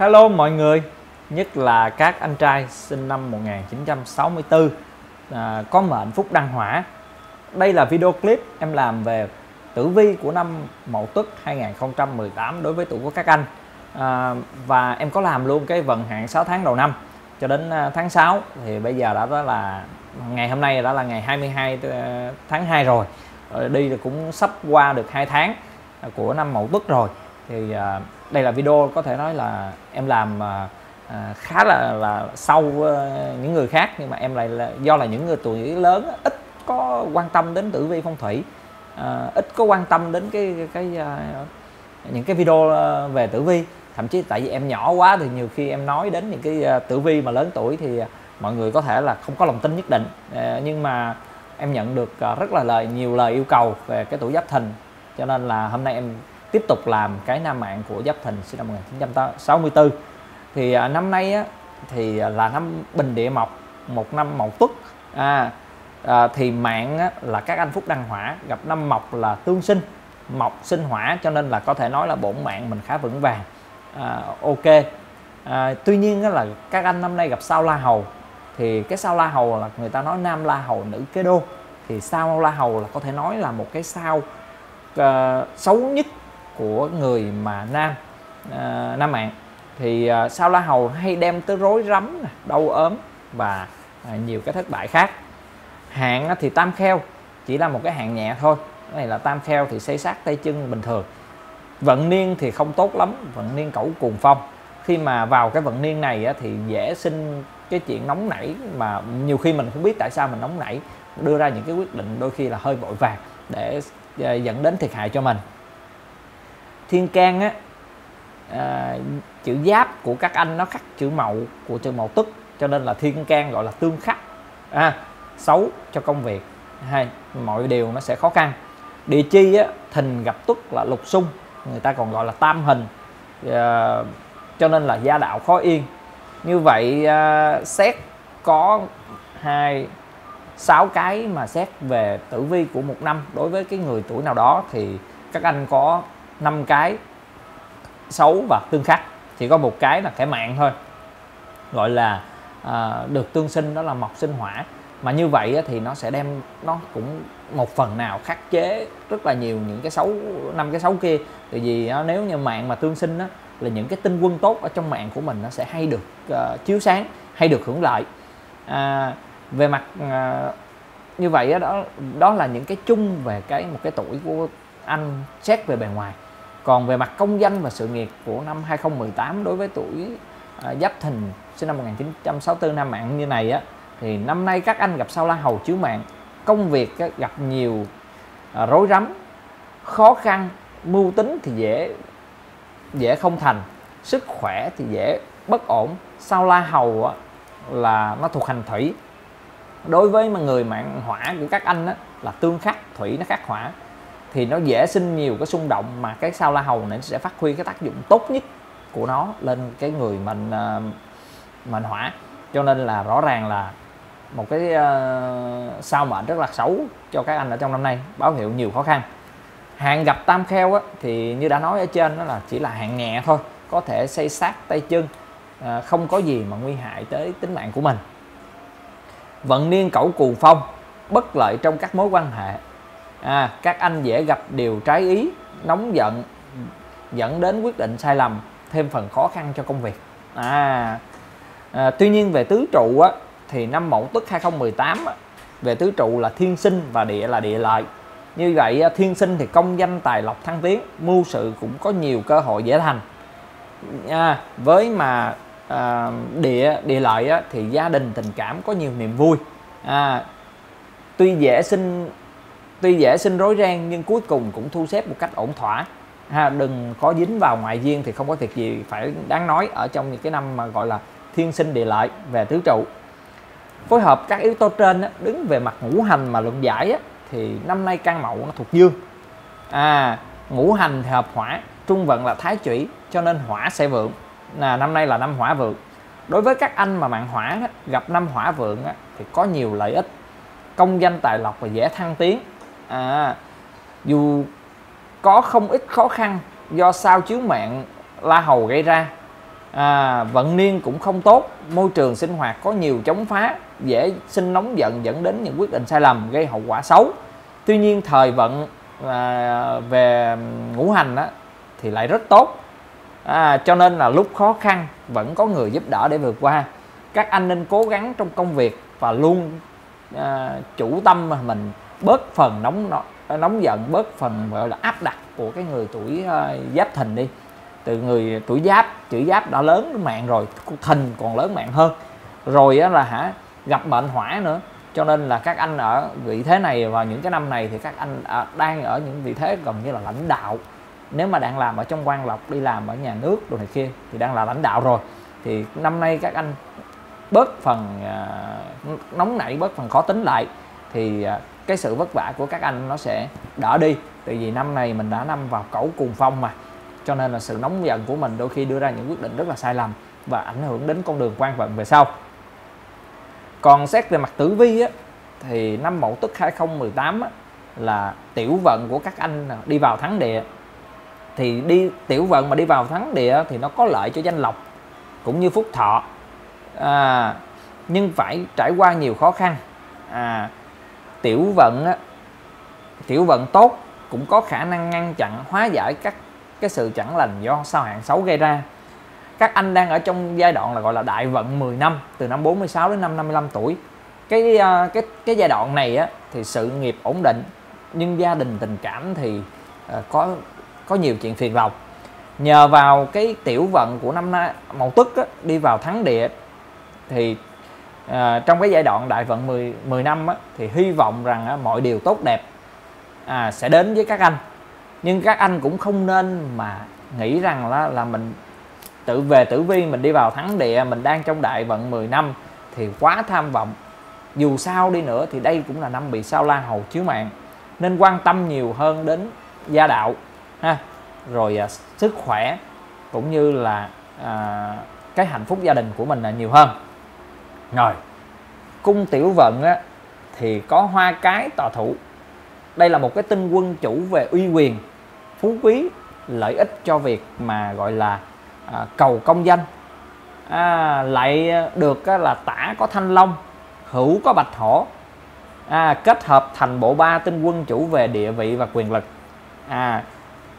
Hello mọi người, nhất là các anh trai sinh năm 1964 à, có mệnh phúc đăng hỏa. Đây là video clip em làm về tử vi của năm Mậu Tuất 2018 đối với tuổi của các anh. À, và em có làm luôn cái vận hạn 6 tháng đầu năm cho đến à, tháng 6 thì bây giờ đã đó là ngày hôm nay đã là ngày 22 ờ, tháng 2 rồi. Ờ, đi cũng sắp qua được 2 tháng à, của năm Mậu Tuất rồi. Thì à, đây là video có thể nói là em làm à, à khá là là sâu ờ, những người khác nhưng mà em lại là do là những người tuổi lớn ít có quan tâm đến tử vi phong thủy à, ít có quan tâm đến cái cái, cái uh, những cái video ờ, về tử vi. Thậm chí tại vì em nhỏ quá thì nhiều khi em nói đến những cái uh, tử vi mà lớn tuổi thì mọi người có thể là không có lòng tin nhất định. À, nhưng mà em nhận được rất là lời nhiều lời yêu cầu về cái tuổi giáp thìn. Cho nên là hôm nay em tiếp tục làm cái nam mạng của Giáp Thìn sinh năm 1964 thì à, năm nay á, thì à, là năm Bình Địa Mộc một năm Mậu Tuất. À, à, thì mạng á, là các anh phúc đăng hỏa gặp năm Mộc là tương sinh. Mộc sinh hỏa cho nên là có thể nói là bổn mạng mình khá vững vàng. À, ok. À, tuy nhiên á, là các anh năm nay gặp sao la hầu. Thì cái sao la hầu là người ta nói nam la hầu nữ kế đô. Thì sao la hầu là có thể nói là một cái sao uh, xấu nhất của người mà nam à, nam mạng. Thì à, sao la hầu hay đem tới rối rắm đau ốm và à, nhiều cái thất bại khác? Hạn thì tam kheo chỉ là một cái hạn nhẹ thôi. Cái này là tam kheo thì xây sát tay chân bình thường. Vận niên thì không tốt lắm vận niên cẩu cuồng phong. Khi mà vào cái vận niên này thì dễ sinh cái chuyện nóng nảy mà nhiều khi mình không biết tại sao mình nóng nảy đưa ra những cái quyết định đôi khi là hơi vội vàng để à, dẫn đến thiệt hại cho mình thiên can á à, chữ giáp của các anh nó khắc chữ mậu của chữ mậu tức cho nên là thiên can gọi là tương khắc. À, xấu cho công việc hay mọi điều nó sẽ khó khăn. Địa chi á, thìn gặp tuất là lục xung người ta còn gọi là tam hình. À, cho nên là gia đạo khó yên. Như vậy à, xét có hai sáu cái mà xét về tử vi của một năm đối với cái người tuổi nào đó thì các anh có 5 cái xấu và tương khắc. Chỉ có một cái là cái mạng thôi. Gọi là à, được tương sinh đó là mộc sinh hỏa. Mà như vậy thì nó sẽ đem nó cũng một phần nào khắc chế rất là nhiều những cái xấu năm cái xấu kia. Tại vì nếu như mạng mà tương sinh đó, là những cái tinh quân tốt ở trong mạng của mình nó sẽ hay được uh, chiếu sáng hay được hưởng lợi. À, về mặt uh, như vậy đó đó là những cái chung về cái một cái tuổi của anh xét về bề ngoài còn về mặt công danh và sự nghiệp của năm 2018 đối với tuổi à, Giáp Thìn sinh năm 1964 nam mạng như này á thì năm nay các anh gặp sao la hầu chiếu mạng. Công việc á, gặp nhiều à, rối rắm khó khăn mưu tính thì dễ dễ không thành sức khỏe thì dễ bất ổn. Sao la hầu á, là nó thuộc hành thủy. Đối với mà người mạng hỏa của các anh á, là tương khắc thủy nó khắc hỏa thì nó dễ sinh nhiều cái xung động mà cái sao la hầu này sẽ phát huy cái tác dụng tốt nhất của nó lên cái người mệnh ờ, mệnh hỏa. Cho nên là rõ ràng là một cái uh, sao mệnh rất là xấu cho các anh ở trong năm nay báo hiệu nhiều khó khăn. Hạn gặp tam kheo á, thì như đã nói ở trên đó là chỉ là hạn nhẹ thôi có thể xây sát tay chân à, không có gì mà nguy hại tới tính mạng của mình. Vận niên cẩu cù phong bất lợi trong các mối quan hệ à, các anh dễ gặp điều trái ý nóng giận dẫn đến quyết định sai lầm thêm phần khó khăn cho công việc. À, à tuy nhiên về tứ trụ á, thì năm mậu tuất 2018 á, về tứ trụ là thiên sinh và địa là địa lợi. Như vậy thiên sinh thì công danh tài lộc thăng tiến mưu sự cũng có nhiều cơ hội dễ thành. À, với mà à, địa địa lợi á, thì gia đình tình cảm có nhiều niềm vui. À, tuy dễ sinh tuy dễ sinh rối ren nhưng cuối cùng cũng thu xếp một cách ổn thỏa. Ha đừng có dính vào ngoại duyên thì không có thiệt gì phải đáng nói ở trong những cái năm mà gọi là thiên sinh địa lợi về tứ trụ. Phối hợp các yếu tố trên đứng về mặt ngũ hành mà luận giải á, thì năm nay căn mậu nó thuộc dương. À ngũ hành thì hợp hỏa trung vận là thái chủy cho nên hỏa sẽ vượng. Là năm nay là năm hỏa vượng. Đối với các anh mà mạng hỏa gặp năm hỏa vượng thì có nhiều lợi ích. Công danh tài lộc và dễ thăng tiến à, dù có không ít khó khăn do sao chiếu mạng la hầu gây ra à, vận niên cũng không tốt môi trường sinh hoạt có nhiều chống phá dễ sinh nóng giận dẫn đến những quyết định sai lầm gây hậu quả xấu. Tuy nhiên thời vận à, về ngũ hành á, thì lại rất tốt. À, cho nên là lúc khó khăn vẫn có người giúp đỡ để vượt qua. Các anh nên cố gắng trong công việc và luôn à, chủ tâm mà mình bớt phần nóng nóng giận bớt phần gọi là áp đặt của cái người tuổi uh, giáp thìn đi. Từ người tuổi giáp chữ giáp đã lớn mạng rồi thìn còn lớn mạng hơn. Rồi á là hả gặp bệnh hỏa nữa. Cho nên là các anh ở vị thế này vào những cái năm này thì các anh à, đang ở những vị thế gần như là lãnh đạo. Nếu mà đang làm ở trong quan lộc đi làm ở nhà nước đồ này kia thì đang là lãnh đạo rồi. Thì năm nay các anh bớt phần à, nóng nảy bớt phần khó tính lại. Thì à, cái sự vất vả của các anh nó sẽ đỡ đi. Tại vì năm này mình đã năm vào cẩu cùng phong mà. Cho nên là sự nóng giận của mình đôi khi đưa ra những quyết định rất là sai lầm và ảnh hưởng đến con đường quan vận về sau. Còn xét về mặt tử vi á, thì năm mậu tức 2018 á, là tiểu vận của các anh đi vào thắng địa. Thì đi tiểu vận mà đi vào thắng địa thì nó có lợi cho danh lộc cũng như phúc thọ. À, nhưng phải trải qua nhiều khó khăn. À, tiểu vận á, tiểu vận tốt cũng có khả năng ngăn chặn hóa giải các cái sự chẳng lành do sao hạn xấu gây ra. Các anh đang ở trong giai đoạn là gọi là đại vận 10 năm từ năm 46 đến năm 55 tuổi. Cái ờ, cái cái giai đoạn này á thì sự nghiệp ổn định nhưng gia đình tình cảm thì uh, có có nhiều chuyện phiền lòng. Nhờ vào cái tiểu vận của năm nay mậu tuất á, đi vào thắng địa thì à, trong cái giai đoạn đại vận 10 10 năm á, thì hy vọng rằng á, mọi điều tốt đẹp à, sẽ đến với các anh. Nhưng các anh cũng không nên mà nghĩ rằng là là mình tự về tử vi mình đi vào thắng địa mình đang trong đại vận 10 năm thì quá tham vọng. Dù sao đi nữa thì đây cũng là năm bị sao la hầu chiếu mạng nên quan tâm nhiều hơn đến gia đạo ha. Rồi à, sức khỏe cũng như là à, cái hạnh phúc gia đình của mình là nhiều hơn rồi. Cung tiểu vận á, thì có hoa cái tọa thủ đây là một cái tinh quân chủ về uy quyền phú quý lợi ích cho việc mà gọi là à, cầu công danh. À, lại được á, là tả có thanh long hữu có bạch hổ. À, kết hợp thành bộ ba tinh quân chủ về địa vị và quyền lực. À,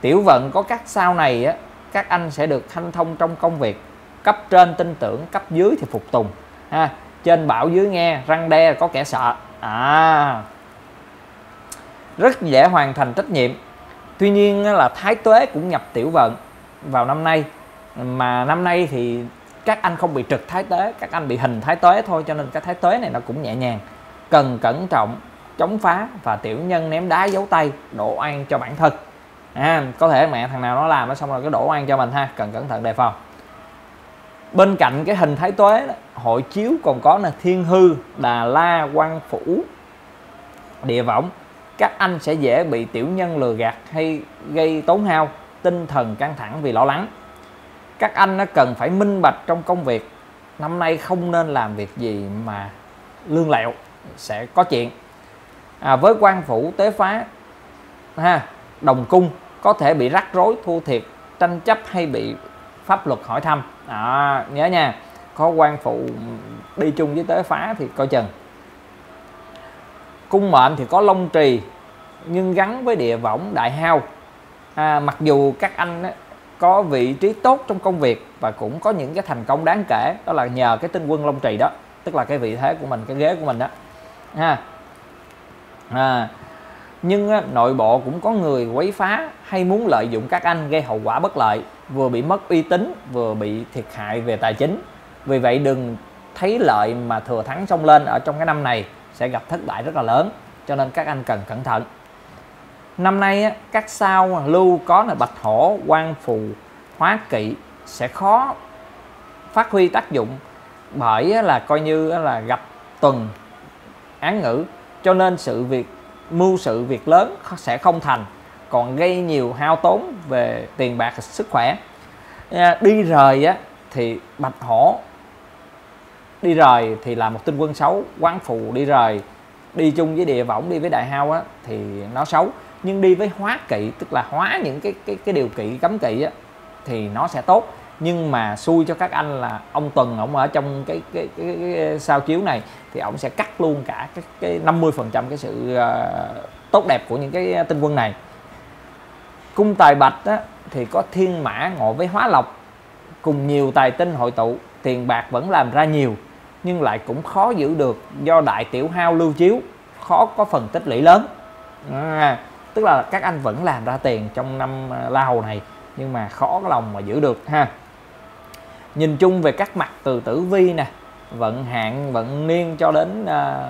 tiểu vận có các sao này á, các anh sẽ được thanh thông trong công việc cấp trên tin tưởng cấp dưới thì phục tùng ha trên bảo dưới nghe răng đe có kẻ sợ. À rất dễ hoàn thành trách nhiệm. Tuy nhiên là thái tuế cũng nhập tiểu vận vào năm nay. Mà năm nay thì các anh không bị trực thái tuế các anh bị hình thái tuế thôi cho nên cái thái tuế này nó cũng nhẹ nhàng. Cần cẩn trọng chống phá và tiểu nhân ném đá giấu tay đổ oan cho bản thân. À, có thể mẹ thằng nào nó làm nó xong rồi cái đổ oan cho mình ha cần cẩn thận đề phòng bên cạnh cái hình thái tuế đó, hội chiếu còn có là thiên hư đà la quan phủ địa võng. Các anh sẽ dễ bị tiểu nhân lừa gạt hay gây tốn hao tinh thần căng thẳng vì lo lắng. Các anh nó cần phải minh bạch trong công việc. Năm nay không nên làm việc gì mà lương lẹo sẽ có chuyện. À, với quan phủ tế phá ha đồng cung có thể bị rắc rối thua thiệt tranh chấp hay bị pháp luật hỏi thăm. À, nhớ nha. Có quan phụ đi chung với tế phá thì coi chừng. Cung mệnh thì có long trì nhưng gắn với địa võng đại hao. À, mặc dù các anh ấy, có vị trí tốt trong công việc và cũng có những cái thành công đáng kể đó là nhờ cái tinh quân long trì đó tức là cái vị thế của mình cái ghế của mình đó. Ha. À, nhưng á, nội bộ cũng có người quấy phá hay muốn lợi dụng các anh gây hậu quả bất lợi vừa bị mất uy tín vừa bị thiệt hại về tài chính. Vì vậy đừng thấy lợi mà thừa thắng xông lên ở trong cái năm này sẽ gặp thất bại rất là lớn cho nên các anh cần cẩn thận. Năm nay á, các sao lưu có là bạch hổ quan phù hóa kỵ sẽ khó phát huy tác dụng bởi là coi như là gặp tuần án ngữ cho nên sự việc mưu sự việc lớn sẽ không thành còn gây nhiều hao tốn về tiền bạc sức khỏe. À, đi rời á thì bạch hổ đi rời thì là một tinh quân xấu quán phù đi rời đi chung với địa võng đi với đại hao á thì nó xấu. Nhưng đi với hóa kỵ tức là hóa những cái cái cái điều kỵ cấm kỵ á thì nó sẽ tốt. Nhưng mà xui cho các anh là ông Tuần ông ở trong cái cái, cái, cái, cái sao chiếu này thì ông sẽ cắt luôn cả cái, cái 50 phần trăm cái sự uh, tốt đẹp của những cái ờ, tinh quân này cung tài bạch á, thì có thiên mã ngộ với hóa lộc. Cùng nhiều tài tinh hội tụ tiền bạc vẫn làm ra nhiều nhưng lại cũng khó giữ được do đại tiểu hao lưu chiếu khó có phần tích lũy lớn. À, tức là các anh vẫn làm ra tiền trong năm à, lao này nhưng mà khó lòng mà giữ được ha. Nhìn chung về các mặt từ tử vi nè vận hạn vận niên cho đến à,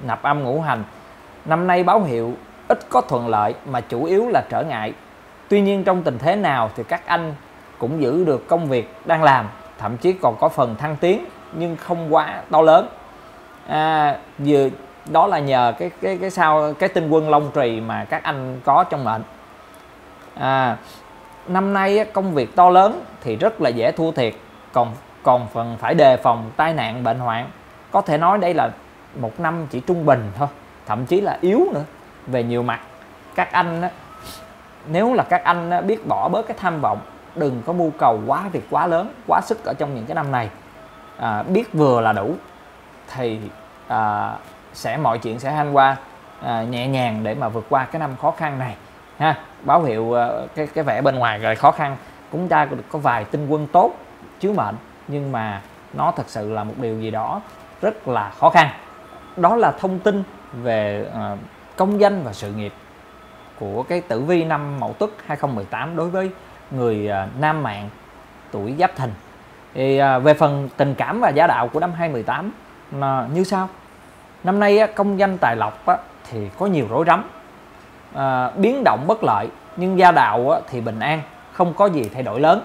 nạp âm ngũ hành năm nay báo hiệu ít có thuận lợi mà chủ yếu là trở ngại tuy nhiên trong tình thế nào thì các anh cũng giữ được công việc đang làm thậm chí còn có phần thăng tiến nhưng không quá to lớn. À, vừa đó là nhờ cái cái cái sao cái tinh quân long trì mà các anh có trong mệnh. À, năm nay công việc to lớn thì rất là dễ thua thiệt còn còn phần phải đề phòng tai nạn bệnh hoạn. Có thể nói đây là một năm chỉ trung bình thôi thậm chí là yếu nữa về nhiều mặt. Các anh nếu là các anh biết bỏ bớt cái tham vọng đừng có mưu cầu quá việc quá lớn quá sức ở trong những cái năm này. À, biết vừa là đủ thì à, sẽ mọi chuyện sẽ hanh qua à, nhẹ nhàng để mà vượt qua cái năm khó khăn này ha. Báo hiệu à, cái cái vẻ bên ngoài rồi khó khăn cũng ta được có vài tinh quân tốt chiếu mệnh nhưng mà nó thật sự là một điều gì đó rất là khó khăn. Đó là thông tin về à, công danh và sự nghiệp của cái tử vi năm Mậu Tuất 2018 đối với người à, nam mạng tuổi Giáp Thìn. Thì à, về phần tình cảm và gia đạo của năm 2018 như sau. Năm nay công danh tài lộc thì có nhiều rối rắm, à, biến động bất lợi nhưng gia đạo thì bình an, không có gì thay đổi lớn.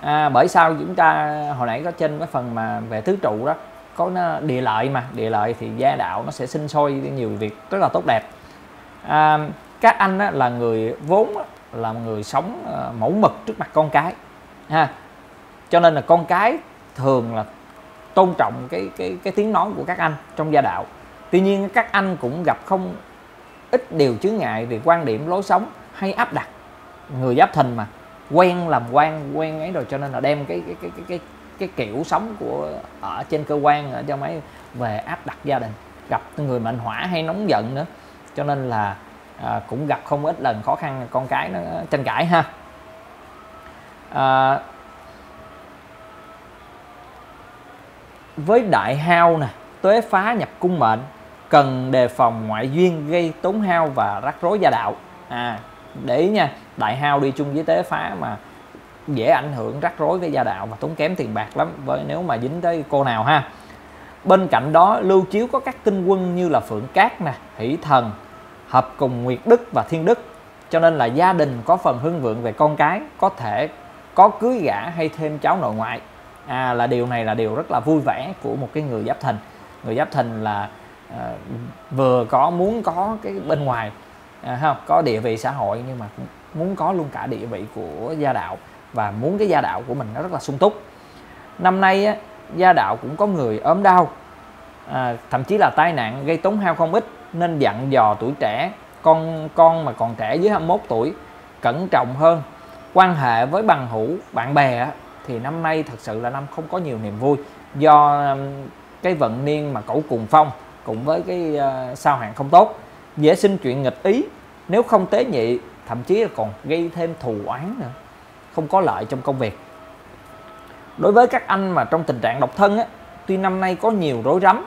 À, bởi sao chúng ta hồi nãy có trên cái phần mà về tứ trụ đó có nó địa lợi mà địa lợi thì gia đạo nó sẽ sinh sôi nhiều việc rất là tốt đẹp à, các anh á, là người vốn á, là người sống ờ, mẫu mực trước mặt con cái ha. Cho nên là con cái thường là tôn trọng cái cái cái tiếng nói của các anh trong gia đạo. Tuy nhiên các anh cũng gặp không ít điều chướng ngại về quan điểm lối sống hay áp đặt người giáp thìn mà quen làm quan quen ấy rồi cho nên là đem cái cái cái cái cái, cái kiểu sống của ở trên cơ quan ở trong ấy về áp đặt gia đình gặp người mệnh hỏa hay nóng giận nữa. Cho nên là à, cũng gặp không ít lần khó khăn con cái nó tranh cãi ha. À, với đại hao nè tuế phá nhập cung mệnh cần đề phòng ngoại duyên gây tốn hao và rắc rối gia đạo. À để ý nha đại hao đi chung với tế phá mà dễ ảnh hưởng rắc rối với gia đạo và tốn kém tiền bạc lắm với nếu mà dính tới cô nào ha. Bên cạnh đó lưu chiếu có các tinh quân như là phượng cát nè hỷ thần hợp cùng nguyệt đức và thiên đức. Cho nên là gia đình có phần hưng vượng về con cái có thể có cưới gả hay thêm cháu nội ngoại. À là điều này là điều rất là vui vẻ của một cái người giáp thìn người giáp thìn là à, vừa có muốn có cái bên ngoài à, không có địa vị xã hội nhưng mà muốn có luôn cả địa vị của gia đạo và muốn cái gia đạo của mình nó rất là sung túc. Năm nay á, gia đạo cũng có người ốm đau à, thậm chí là tai nạn gây tốn hao không ít nên dặn dò tuổi trẻ. Con con mà còn trẻ dưới 21 tuổi, cẩn trọng hơn. Quan hệ với bằng hữu, bạn bè thì năm nay thật sự là năm không có nhiều niềm vui. Do cái vận niên mà cẩu cùng phong cùng với cái ờ, sao hạn không tốt, dễ sinh chuyện nghịch ý. Nếu không tế nhị, thậm chí là còn gây thêm thù oán nữa. Không có lợi trong công việc. Đối với các anh mà trong tình trạng độc thân á, tuy năm nay có nhiều rối rắm,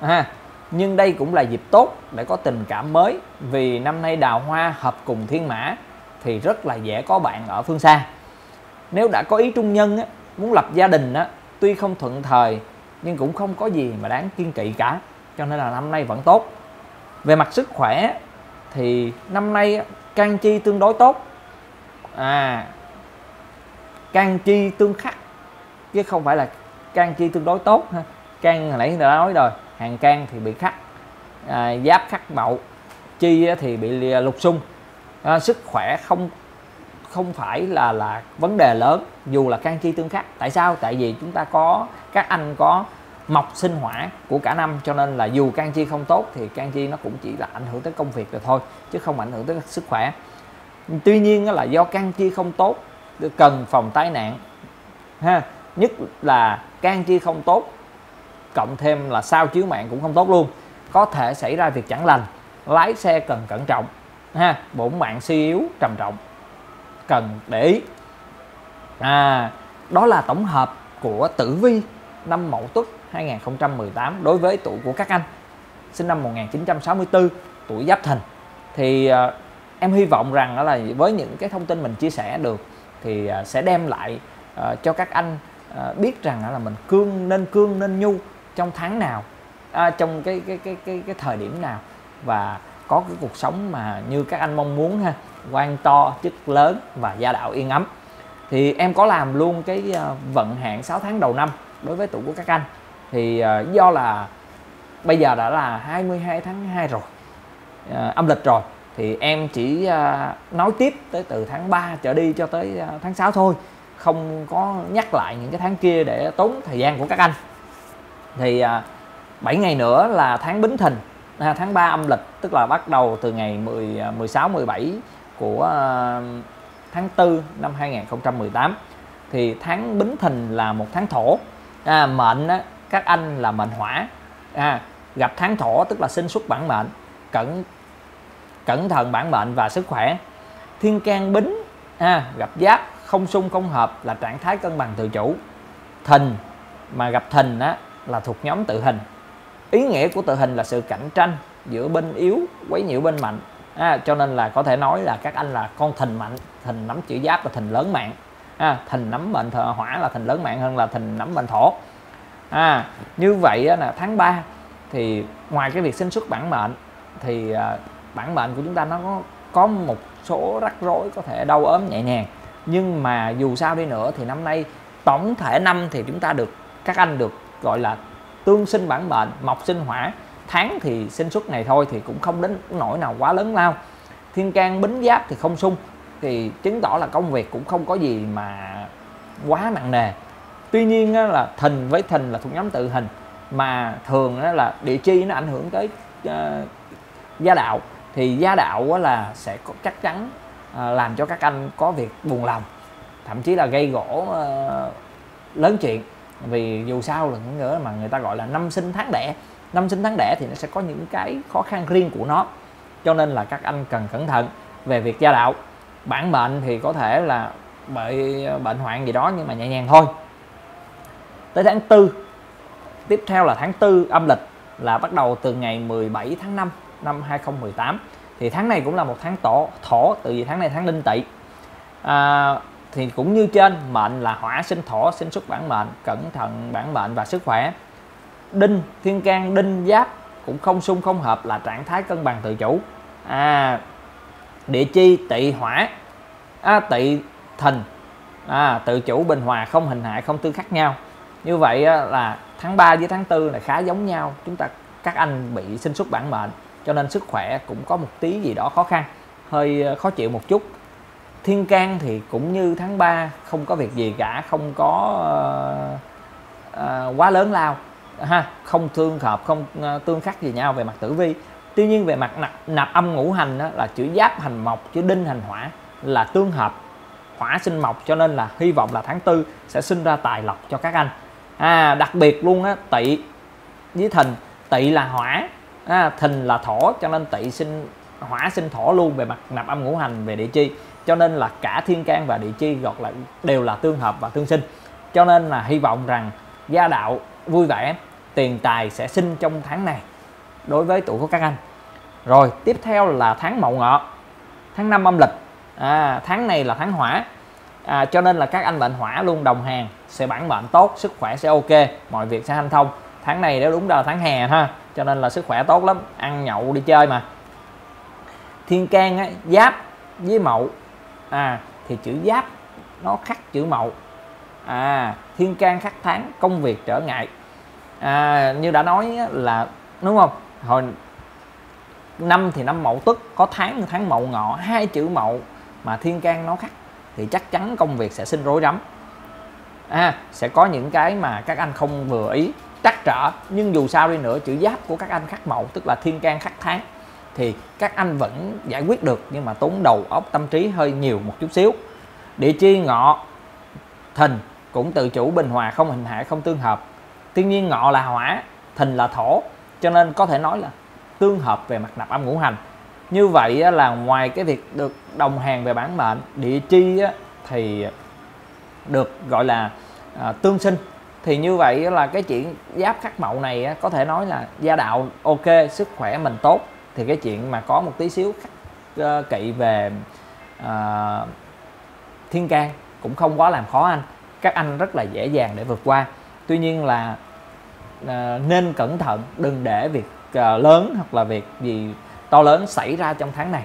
ha nhưng đây cũng là dịp tốt để có tình cảm mới vì năm nay đào hoa hợp cùng thiên mã thì rất là dễ có bạn ở phương xa. Nếu đã có ý trung nhân á, muốn lập gia đình á, tuy không thuận thời nhưng cũng không có gì mà đáng kiên kỵ cả cho nên là năm nay vẫn tốt. Về mặt sức khỏe thì năm nay can chi tương đối tốt. À can chi tương khắc chứ không phải là can chi tương đối tốt ha. Can hồi nãy đã nói rồi hàng can thì bị khắc à, giáp khắc mậu chi thì bị à, lục xung à, sức khỏe không không phải là là vấn đề lớn dù là can chi tương khắc. Tại sao? Tại vì chúng ta có các anh có mọc sinh hỏa của cả năm cho nên là dù can chi không tốt thì can chi nó cũng chỉ là ảnh hưởng tới công việc rồi thôi chứ không ảnh hưởng tới sức khỏe. Tuy nhiên là do can chi không tốt cần phòng tai nạn ha. Nhất là can chi không tốt cộng thêm là sao chiếu mạng cũng không tốt luôn. Có thể xảy ra việc chẳng lành lái xe cần cẩn trọng ha bổn mạng suy yếu trầm trọng cần để ý. À đó là tổng hợp của tử vi năm Mậu Tuất 2018 đối với tuổi của các anh sinh năm 1964 tuổi Giáp Thìn. Thì uh, em hy vọng rằng đó là với những cái thông tin mình chia sẻ được thì uh, sẽ đem lại uh, cho các anh uh, biết rằng là mình cương nên cương nên nhu trong tháng nào à, trong cái cái cái cái cái thời điểm nào và có cái cuộc sống mà như các anh mong muốn ha quan to chức lớn và gia đạo yên ấm. Thì em có làm luôn cái à, vận hạn 6 tháng đầu năm đối với tuổi của các anh. Thì uh, do là bây giờ đã là 22 tháng 2 rồi uh, âm lịch rồi thì em chỉ uh, nói tiếp tới từ tháng 3 trở đi cho tới uh, tháng 6 thôi không có nhắc lại những cái tháng kia để tốn thời gian của các anh thì à, 7 ngày nữa là tháng Bính Thìn à, tháng 3 âm lịch tức là bắt đầu từ ngày 10 16 17 của à, tháng 4 năm 2018 thì tháng Bính Thìn là một tháng thổ. À, mệnh á, các anh là mệnh hỏa. À, gặp tháng thổ tức là sinh xuất bản mệnh cẩn cẩn thận bản mệnh và sức khỏe. Thiên can bính à, gặp giáp không xung không hợp là trạng thái cân bằng tự chủ. Thìn mà gặp thìn á, là thuộc nhóm tự hình. Ý nghĩa của tự hình là sự cạnh tranh giữa bên yếu quấy nhiễu bên mạnh. À, cho nên là có thể nói là các anh là con thình mạnh thình nắm chữ giáp là thình lớn mạng. À, thình nắm mệnh thờ hỏa là thình lớn mạng hơn là thình nắm mệnh thổ. À như vậy là tháng 3 thì ngoài cái việc sinh xuất bản mệnh thì à, bản mệnh của chúng ta nó có có một số rắc rối có thể đau ốm nhẹ nhàng. Nhưng mà dù sao đi nữa thì năm nay tổng thể năm thì chúng ta được các anh được gọi là tương sinh bản mệnh mộc sinh hỏa. Tháng thì sinh xuất này thôi thì cũng không đến nỗi nào quá lớn lao. Thiên can bính giáp thì không sung thì chứng tỏ là công việc cũng không có gì mà quá nặng nề. Tuy nhiên là thìn với thìn là thuộc nhóm tự hình mà thường là địa chi nó ảnh hưởng tới uh, gia đạo. Thì gia đạo là sẽ có chắc chắn uh, làm cho các anh có việc buồn lòng thậm chí là gây gỗ uh, lớn chuyện vì dù sao là những nữa mà người ta gọi là năm sinh tháng đẻ. Năm sinh tháng đẻ thì nó sẽ có những cái khó khăn riêng của nó. Cho nên là các anh cần cẩn thận về việc gia đạo. Bản mệnh thì có thể là bị ờ, bệnh hoạn gì đó nhưng mà nhẹ nhàng thôi. Tới tháng 4 tiếp theo là tháng 4 âm lịch là bắt đầu từ ngày 17 tháng 5 năm 2018 thì tháng này cũng là một tháng tổ thổ từ vì tháng này tháng đinh tỵ. À, thì cũng như trên mệnh là hỏa sinh thổ sinh xuất bản mệnh cẩn thận bản mệnh và sức khỏe. Đinh thiên can đinh giáp cũng không xung không hợp là trạng thái cân bằng tự chủ. À địa chi tỵ hỏa. À, tỵ thìn à, tự chủ bình hòa không hình hại không tương khắc nhau. Như vậy là tháng 3 với tháng 4 là khá giống nhau. Chúng ta các anh bị sinh xuất bản mệnh cho nên sức khỏe cũng có một tí gì đó khó khăn hơi ờ, khó chịu một chút thiên can thì cũng như tháng 3 không có việc gì cả không có uh, uh, quá lớn lao ha không tương hợp không uh, tương khắc gì nhau về mặt tử vi. Tuy nhiên về mặt nạp, nạp âm ngũ hành đó, là chữ giáp hành mộc chữ đinh hành hỏa là tương hợp hỏa sinh mộc cho nên là hy vọng là tháng tư sẽ sinh ra tài lộc cho các anh. À, đặc biệt luôn á tỵ với thìn tỵ là hỏa à, thìn là thổ cho nên tỵ sinh hỏa sinh thổ luôn về mặt nạp âm ngũ hành về địa chi cho nên là cả thiên can và địa chi gọt lại đều là tương hợp và tương sinh. Cho nên là hy vọng rằng gia đạo vui vẻ tiền tài sẽ sinh trong tháng này đối với tuổi của các anh. Rồi tiếp theo là tháng mậu ngọ tháng 5 âm lịch. À, tháng này là tháng hỏa. À, cho nên là các anh mệnh hỏa luôn đồng hàng sẽ bản mệnh tốt sức khỏe sẽ ok mọi việc sẽ hanh thông. Tháng này nếu đúng là tháng hè ha cho nên là sức khỏe tốt lắm ăn nhậu đi chơi mà. Thiên can á, giáp với mậu à thì chữ giáp nó khắc chữ mậu. À thiên can khắc tháng công việc trở ngại. À, như đã nói là đúng không? Hồi năm thì năm mậu tức có tháng tháng mậu ngọ hai chữ mậu mà thiên can nó khắc thì chắc chắn công việc sẽ sinh rối rắm. À, sẽ có những cái mà các anh không vừa ý trắc trở. Nhưng dù sao đi nữa chữ giáp của các anh khắc mậu tức là thiên can khắc tháng thì các anh vẫn giải quyết được, nhưng mà tốn đầu óc, tâm trí hơi nhiều một chút xíu. Địa chi ngọ thìn cũng tự chủ bình hòa, không hình hại, không tương hợp. Tuy nhiên ngọ là hỏa, thìn là thổ, cho nên có thể nói là tương hợp về mặt nạp âm ngũ hành. Như vậy là ngoài cái việc được đồng hàng về bản mệnh, địa chi thì được gọi là à, tương sinh. Thì như vậy là cái chuyện giáp khắc mậu này có thể nói là gia đạo ok, sức khỏe mình tốt thì cái chuyện mà có một tí xíu uh, kỵ về uh, thiên can cũng không quá làm khó anh. Các anh rất là dễ dàng để vượt qua. Tuy nhiên là uh, nên cẩn thận đừng để việc uh, lớn hoặc là việc gì to lớn xảy ra trong tháng này.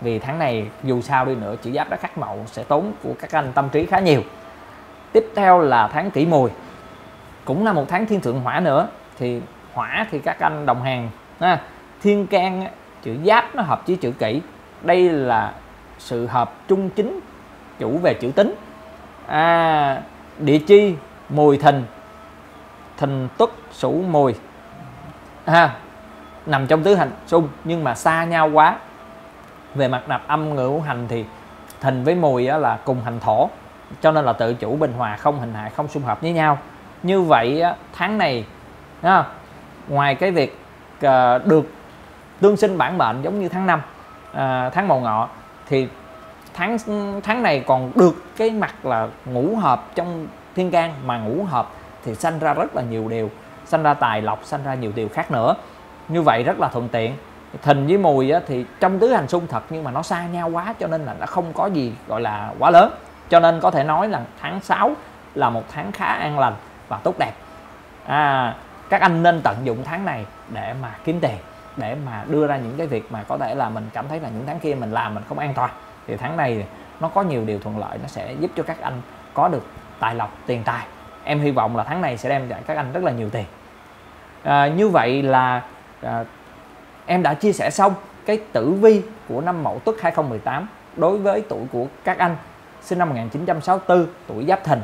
Vì tháng này dù sao đi nữa chỉ giáp đã khắc mậu sẽ tốn của các anh tâm trí khá nhiều. Tiếp theo là tháng kỷ mùi. Cũng là một tháng thiên thượng hỏa nữa. Thì hỏa thì các anh đồng hàng ha thiên can chữ giáp nó hợp với chữ kỷ đây là sự hợp trung chính chủ về chữ tính. À, địa chi mùi thìn. Thìn tuất sửu mùi. Ha nằm trong tứ hành xung nhưng mà xa nhau quá. Về mặt nạp âm ngũ hành thì thìn với mùi là cùng hành thổ cho nên là tự chủ bình hòa không hình hại không xung hợp với nhau. Như vậy tháng này ngoài cái việc à, được tương sinh bản mệnh giống như tháng 5 à, tháng mậu ngọ. Thì tháng tháng này còn được cái mặt là ngũ hợp trong thiên can mà ngũ hợp thì sanh ra rất là nhiều điều sanh ra tài lộc sanh ra nhiều điều khác nữa. Như vậy rất là thuận tiện. Thìn với mùi á, thì trong tứ hành xung thật nhưng mà nó xa nhau quá cho nên là nó không có gì gọi là quá lớn. Cho nên có thể nói là tháng 6 là một tháng khá an lành và tốt đẹp. À, các anh nên tận dụng tháng này để mà kiếm tiền để mà đưa ra những cái việc mà có thể là mình cảm thấy là những tháng kia mình làm mình không an toàn thì tháng này nó có nhiều điều thuận lợi nó sẽ giúp cho các anh có được tài lộc tiền tài. Em hy vọng là tháng này sẽ đem lại các anh rất là nhiều tiền. À, như vậy là à, em đã chia sẻ xong cái tử vi của năm Mậu Tuất 2018 đối với tuổi của các anh sinh năm 1964 tuổi Giáp Thìn.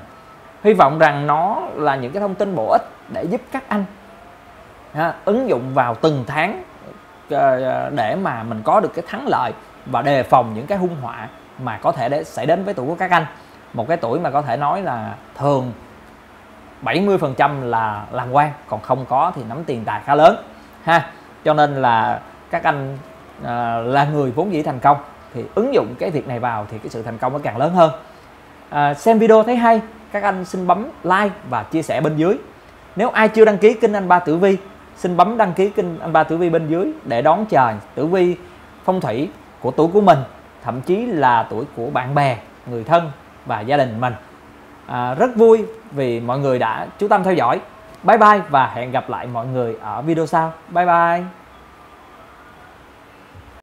Hy vọng rằng nó là những cái thông tin bổ ích để giúp các anh ha, ứng dụng vào từng tháng Ờ, ờ, để mà mình có được cái thắng lợi và đề phòng những cái hung họa mà có thể để xảy đến với tuổi của các anh. Một cái tuổi mà có thể nói là thường 70% là làm quan còn không có thì nắm tiền tài khá lớn ha. Cho nên là các anh à, là người vốn dĩ thành công thì ứng dụng cái việc này vào thì cái sự thành công nó càng lớn hơn. À, xem video thấy hay các anh xin bấm like và chia sẻ bên dưới. Nếu ai chưa đăng ký kênh anh ba tử vi xin bấm đăng ký kênh anh ba tử vi bên dưới để đón chờ tử vi phong thủy của tuổi của mình thậm chí là tuổi của bạn bè người thân và gia đình mình. À, rất vui vì mọi người đã chú tâm theo dõi. Bye bye và hẹn gặp lại mọi người ở video sau. Bye bye.